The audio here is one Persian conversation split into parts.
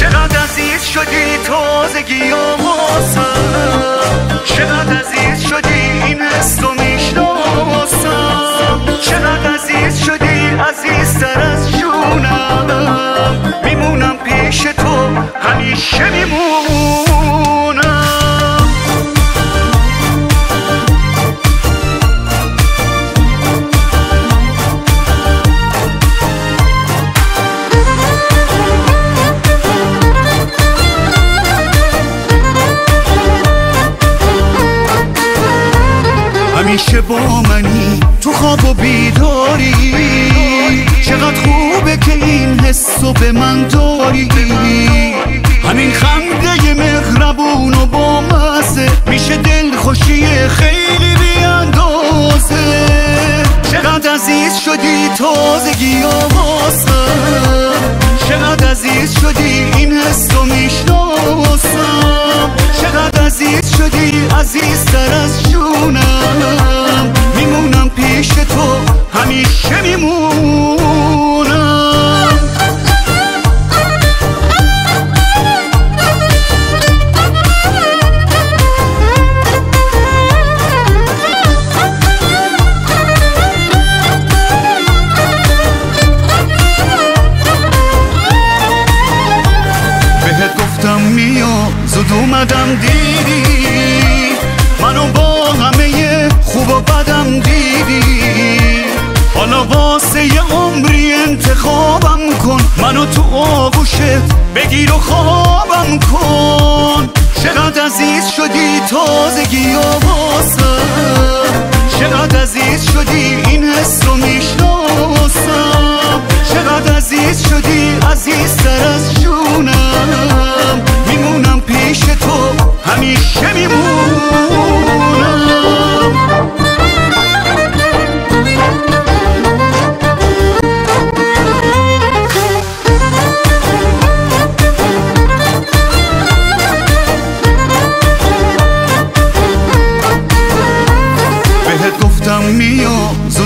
چقدر عزیز شدی تازگی همیشه با منی. تو خواب و بیداری. چقدر خوبه که این حسو به من داری. همین خنده مهربون و با مزه. میشه دل خوشی خیلی بیاندازه. چقدر عزیز شدی تازگی آوازم چقدر عزیز شدی این حس رو می‌شناسم. چقدر عزیز شدی عزیزتر از جونم میمونم پیش تو همیشه میمونم. بهت گفتم میام زود اومدم دیدی. منو با همه خوب و بدم دیدی. حالا واسه یه عمری انتخابم کن. منو تو آغوشت بگیر و خوابم کن. چقدر عزیز شدی تازگی آواسم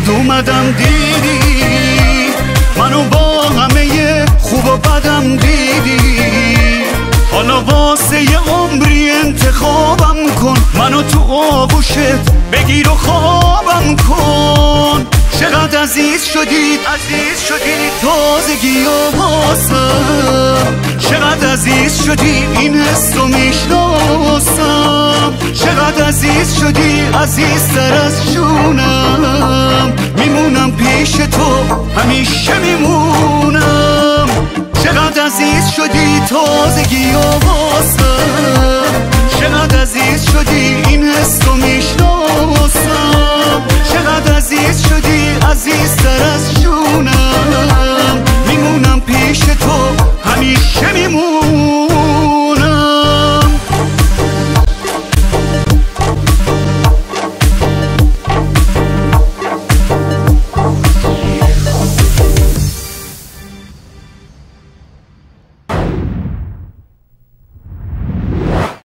اومدم دیدی؟ منو با همه خوب و بدم دیدی؟ حالا واسه یه عمری انتخابم کن منو تو آغوشت بگیر و خوابم کن. چقدر عزیز شدی عزیز شدی تازگی آواسم چقدر عزیز شدی این حس رو می‌شناسم. چقدر عزیز شدی عزیزتر از جونم عزیز شدی تازگی آواسم چقدر عزیز شدی این حس